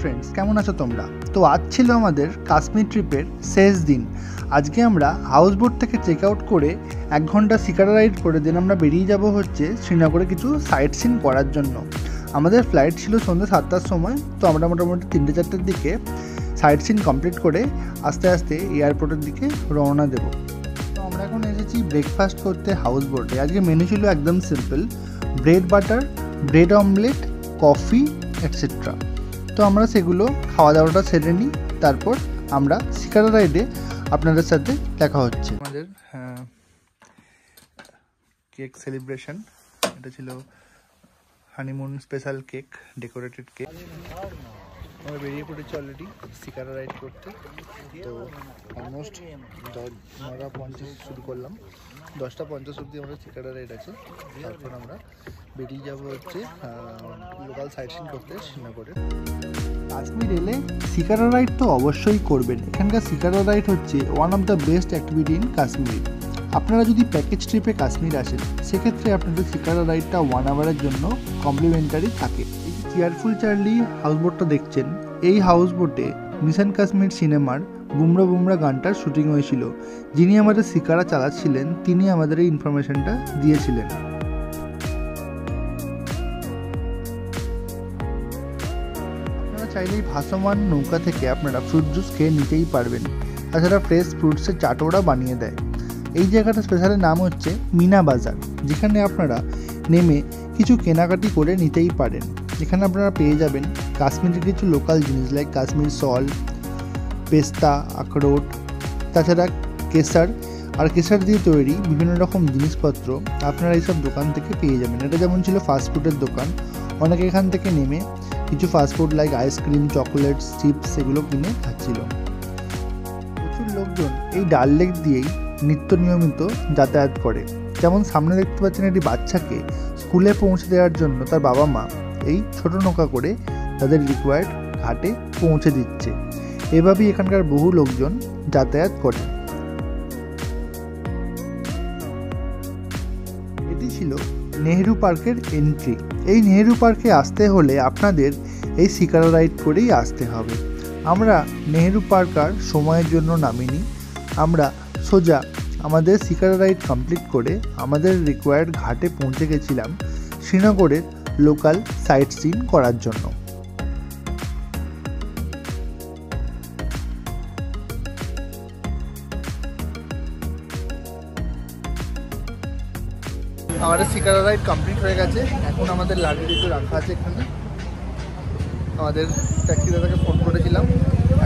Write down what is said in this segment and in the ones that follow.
Friends কেমন আছো তোমরা? তো আজ ছিল আমাদের কাশ্মীর ট্রিপের শেষ দিন। আজকে আমরা হাউস বোট থেকে চেক আউট করে এক ঘণ্টা শিকারা রাইড করে দিন আমরা বেরিয়ে যাব হচ্ছে শ্রীনগরে কিছু সাইট সিন করার জন্য। আমাদের ফ্লাইট ছিল সন্ধ্যে সাতটার সময়, তো আমরা মোটামুটি তিনটে চারটের দিকে সাইট সিন কমপ্লিট করে আস্তে আস্তে এয়ারপোর্টের দিকে রওনা দেব। তো আমরা এখন এসেছি ব্রেকফাস্ট করতে হাউস বোটে আজকে মেনু ছিল একদম simple bread butter bread omelette coffee etcetera তো আমরা সেগুলো খাওয়া দাওয়াটা সেরে নিই, তারপর আমরা শিকারা রাইডে আপনাদের সাথে দেখা হচ্ছে। আমাদের কেক সেলিব্রেশন। এটা ছিল honeymoon special cake decorated cake আমরা বেরিয়ে পড়েছি অলরেডি শিকারা রাইড করতে। তো অলমোস্ট নটা পঞ্চাশ শুরু করলাম। দশটা পঞ্চাশ অব্দি আমরা শিকারা রাইড আছে। তারপর আমরা বেরিয়ে যাব হচ্ছে লোকাল সাইট সিন করতে শ্রীনগরে। কাশ্মীর এলে শিকারা রাইড তো অবশ্যই করবেন। এখানকার শিকারা রাইড হচ্ছে one of the best activity in Kashmir. আপনারা যদি প্যাকেজ ট্রিপে কাশ্মীর আসেন, সেক্ষেত্রে আপনাদের শিকারা রাইডটা ওয়ান আওয়ারের জন্য কমপ্লিমেন্টারি থাকে। চেয়ারফুল চার্লি হাউসবোটটা দেখছেন? এই হাউসবোটে মিশন কাশ্মীর সিনেমার বুমরা বুমরা গানটার শুটিং হয়েছিল। যিনি আমাদের শিকারা চালাচ্ছিলেন, তিনি আমাদের এই ইনফরমেশনটা দিয়েছিলেন। আপনারা চাইলেই ভাসমান নৌকা থেকে আপনারা ফ্রুট জুস খেয়ে নিতেই পারবেন। তাছাড়া ফ্রেশ ফ্রুটসের চাটোরা বানিয়ে দেয়। এই জায়গাটা স্পেশালি নাম হচ্ছে মিনা বাজার, যেখানে আপনারা নেমে কিছু কেনাকাটি করে নিতেই পারেন। এখানে আপনারা পেয়ে যাবেন কাশ্মীরের কিছু লোকাল জিনিস লাইক কাশ্মীর সল পেস্তা, আখরোট, তাছাড়া কেসার আর কেসার দিয়ে তৈরি বিভিন্ন রকম জিনিসপত্র আপনারা এইসব দোকান থেকে পেয়ে যাবেন। এটা যেমন ছিল ফাস্টফুডের দোকান, অনেকে এখান থেকে নেমে কিছু fast food like ice cream chocolates chips এগুলো কিনে খাচ্ছিল। প্রচুর লোকজন এই ডাল লেক দিয়েই নিত্য নিয়মিত যাতায়াত করে। যেমন সামনে দেখতে পাচ্ছেন একটি বাচ্চাকে স্কুলে পৌঁছে দেওয়ার জন্য তার বাবা মা এই ছোট নৌকা করে তাদের রিকোয়ার্ড ঘাটে পৌঁছে দিচ্ছে। এভাবেই এখানকার বহু লোকজন যাতায়াত করে। এটি ছিল নেহেরু পার্কের এন্ট্রি এই নেহেরু পার্কে আসতে হলে আপনাদের এই শিকারা রাইড করেই আসতে হবে। আমরা নেহেরু পার্ক আর সময়ের জন্য নামিনি। আমরা সোজা আমাদের শিকারা রাইড কমপ্লিট করে আমাদের রিকোয়ার্ড ঘাটে পৌঁছে গেছিলাম। শ্রীনগরের লোকাল সাইট সিন করার জন্য। আমাদের শিকারা রাইড কমপ্লিট হয়ে গেছে। এখন আমাদের একটু রাখা আছে এখানে। আমাদের ট্যাক্সি দাদাকে ফোন করেছিলাম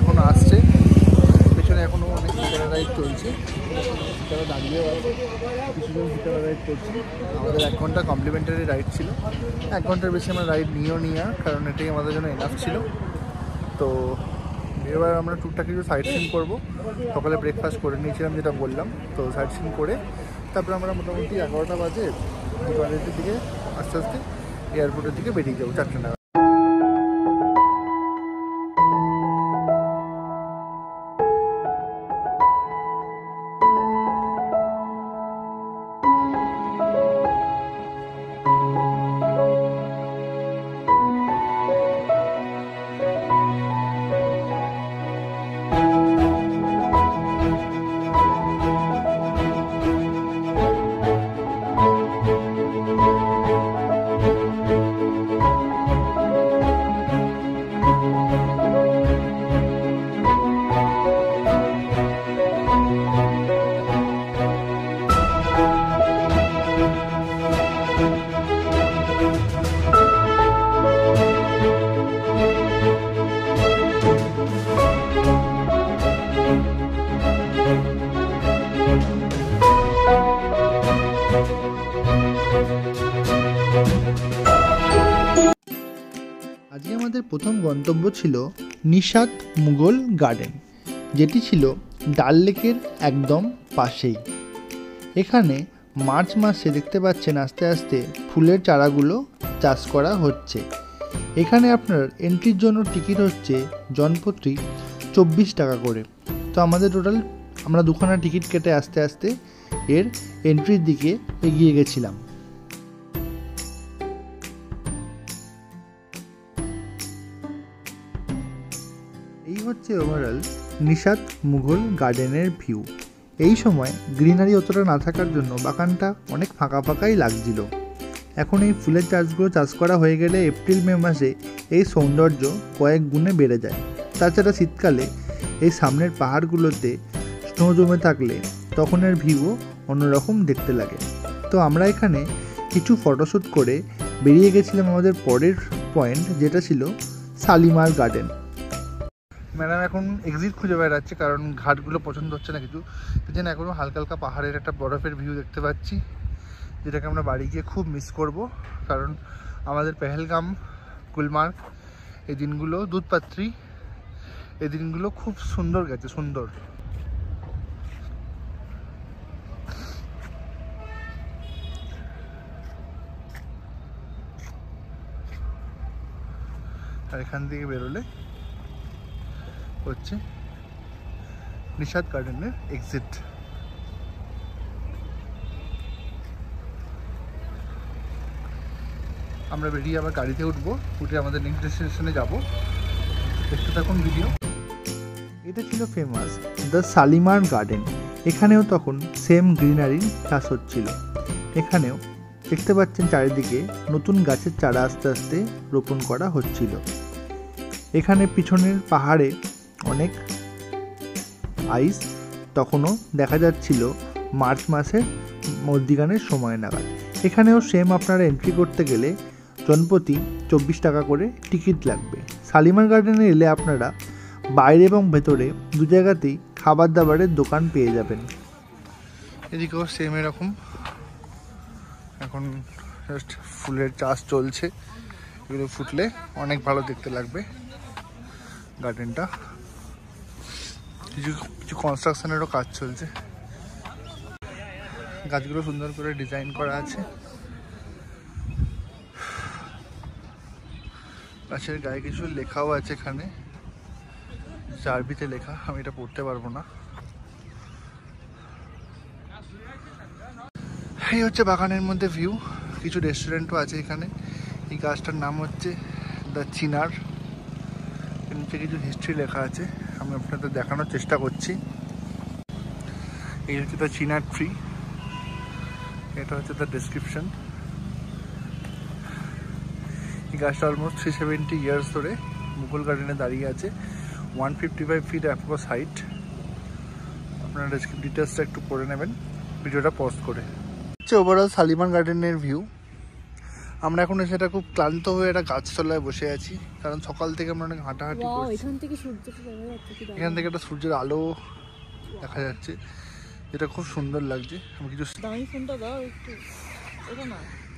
এখন আসছে পেছনে এখনও অনেক শিকারা রাইড চলছে। তারা দাঁড়িয়ে কিছুজন ভিতরে রাইড করছে। আমাদের এক ঘণ্টা কমপ্লিমেন্টারি রাইড ছিল। এক ঘণ্টার বেশি আমরা রাইড নিয়েও নিয়ে কারণ এটাই আমাদের জন্য এনাফ ছিল। তো এবার আমরা টুকটাক কিছু সাইট সিন করব। সকালে ব্রেকফাস্ট করে নিয়েছিলাম যেটা বললাম। তো সাইট সিন করে তারপরে আমরা মোটামুটি এগারোটা বাজে দোকানের দিকে আস্তে আস্তে এয়ারপোর্টের দিকে বেরিয়ে যাব চারটে নাগাদ প্রথম গন্তব্য ছিল নিশাত মুঘল গার্ডেন, যেটি ছিল ডাল লেকের একদম পাশেই। এখানে মার্চ মাসে দেখতে পাচ্ছেন আস্তে আস্তে ফুলের চারাগুলো চাষ করা হচ্ছে। এখানে আপনার এন্ট্রির জন্য টিকিট হচ্ছে জনপ্রতি চব্বিশ টাকা করে। তো আমাদের টোটাল আমরা দুখানা টিকিট কেটে আস্তে আস্তে এর এন্ট্রির দিকে এগিয়ে গেছিলাম। হচ্ছে ওভারঅল নিশাত মুঘল গার্ডেনের ভিউ এই সময় গ্রিনারি অতটা না থাকার জন্য বাগানটা অনেক ফাঁকা ফাঁকাই লাগছিল। এখন এই ফুলের চাষগুলো চাষ করা হয়ে গেলে এপ্রিল, মে মাসে এই সৌন্দর্য কয়েক গুণে বেড়ে যায়। তাছাড়া শীতকালে এই সামনের পাহাড়গুলোতে স্নো জমে থাকলে তখন এর ভিউও অন্যরকম দেখতে লাগে। তো আমরা এখানে কিছু ফটোশ্যুট করে বেরিয়ে গেছিলাম আমাদের পরের পয়েন্ট যেটা ছিল শালিমার গার্ডেন ম্যাডাম এখন এক্সিট খুঁজে বেড়াচ্ছে, কারণ ঘাটগুলো পছন্দ হচ্ছে না কিছু। যেন এখনও হালকা হালকা পাহাড়ের একটা বরফের ভিউ দেখতে পাচ্ছি, যেটাকে আমরা বাড়ি গিয়ে খুব মিস করব। কারণ আমাদের পেহেলগাম, গুলমার্গ, এই দিনগুলো দুধপাত্রি, এই দিনগুলো খুব সুন্দর গেছে, সুন্দর। আর এখান থেকে বেরোলে হচ্ছে নিষাদ গার্ডেনের এক্সিট আমরা বেরিয়ে আবার গাড়িতে উঠবো, উঠে আমাদের নেক্সট ডেস্টিনেশনে যাব। দেখতে থাকুন ভিডিও এটা ছিল ফেমাস দ্য সালিমার গার্ডেন এখানেও তখন সেম গ্রিনারির চাষ হচ্ছিল। এখানেও দেখতে পাচ্ছেন চারিদিকে নতুন গাছের চারা আস্তে আস্তে রোপণ করা হচ্ছিল। এখানে পিছনের পাহাড়ে অনেক আইস তখনও দেখা যাচ্ছিল মার্চ মাসের মধ্যিখানের সময় নাগাদ। এখানেও সেম আপনারা এন্ট্রি করতে গেলে জনপ্রতি চব্বিশ টাকা করে টিকিট লাগবে। শালিমার গার্ডেনে এলে আপনারা বাইরে এবং ভেতরে দু জায়গাতেই খাবার দাবারের দোকান পেয়ে যাবেন। এদিকেও সেম এরকম। এখন জাস্ট ফুলের চাষ চলছে। এগুলো ফুটলে অনেক ভালো দেখতে লাগবে। গার্ডেনটা কিছু কিছু কনস্ট্রাকশনেরও কাজ চলছে। গাছগুলো সুন্দর করে ডিজাইন করা আছে। গাছের গায়ে কিছু লেখাও আছে এখানে। আরবিতে লেখা, আমি এটা পড়তে পারব না। এই হচ্ছে বাগানের মধ্যে ভিউ কিছু রেস্টুরেন্টও আছে এখানে। এই গাছটার নাম হচ্ছে দ্য চিনার নিচে কিছু হিস্ট্রি লেখা আছে। আমি আপনাদের দেখানোর চেষ্টা করছি। এই হচ্ছে দ্য চিনার ট্রি এটা হচ্ছে দ্য ডেসক্রিপশন এই গাছটা অলমোস্ট থ্রি সেভেন্টি ইয়ার্স ধরে মুঘল গার্ডেনে দাঁড়িয়ে আছে। One fifty five feet approx height আপনারা ডিটেলসটা একটু পড়ে নেবেন। ভিডিওটা পজ করে। হচ্ছে ওভারঅল সালিমান গার্ডেনের ভিউ আমরা এখন সেটা খুব ক্লান্ত হয়ে একটা গাছতলায় বসে আছি। কারণ সকাল থেকে আমরা অনেক হাঁটাহাঁটি করছি। এখান থেকে দারুণ। এখান থেকে একটা সূর্যের আলো দেখা যাচ্ছে। যেটা খুব সুন্দর লাগছে। আমি কিছু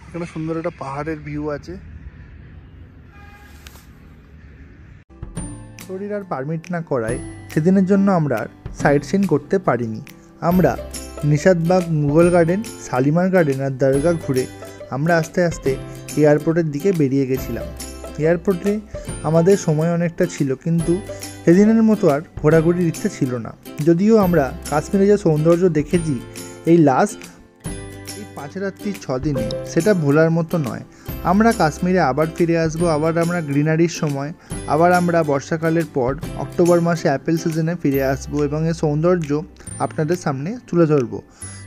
এখানে সুন্দর একটা পাহাড়ের ভিউ আছে। শরীর আর পারমিট না করায় সেদিনের জন্য আমরা সাইট সিন করতে পারিনি। আমরা নিষাদবাগ মুঘল গার্ডেন শালিমার গার্ডেন আর দরগা ঘুরে আমরা আস্তে আস্তে এয়ারপোর্টের দিকে বেরিয়ে গেছিলাম। এয়ারপোর্টে আমাদের সময় অনেকটা ছিল, কিন্তু সেদিনের মতো আর ঘোরাঘুরির ইচ্ছে ছিল না। যদিও আমরা কাশ্মীরে যে সৌন্দর্য দেখেছি, এই লাস্ট এই পাঁচ রাত্রি ছ দিনে, সেটা ভোলার মতো নয়। আমরা কাশ্মীরে আবার ফিরে আসব, আবার আমরা গ্রিনারির সময়, আবার আমরা বর্ষাকালের পর অক্টোবর মাসে অ্যাপেল সিজনে ফিরে আসব এবং এর সৌন্দর্য আপনাদের সামনে তুলে ধরব।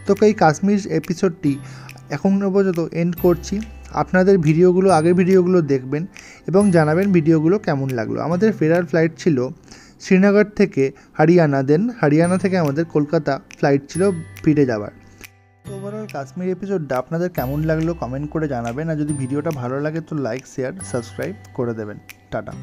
তো এই কাশ্মীর এপিসোডটি এখন পর্যন্ত এন্ড করছি। আপনাদের ভিডিওগুলো, আগের ভিডিওগুলো দেখবেন এবং জানাবেন ভিডিওগুলো কেমন লাগল। আমাদের ফেরার ফ্লাইট ছিল শ্রীনগর থেকে হরিয়ানা দেন হরিয়ানা থেকে আমাদের কলকাতা ফ্লাইট ছিল ফিরে যাওয়ার ওভারঅল কাশ্মীর এপিসোডটা আপনাদের কেমন লাগল? কমেন্ট করে জানাবেন। আর যদি ভিডিওটা ভালো লাগে, তো লাইক শেয়ার সাবস্ক্রাইব করে দেবেন। টাটা।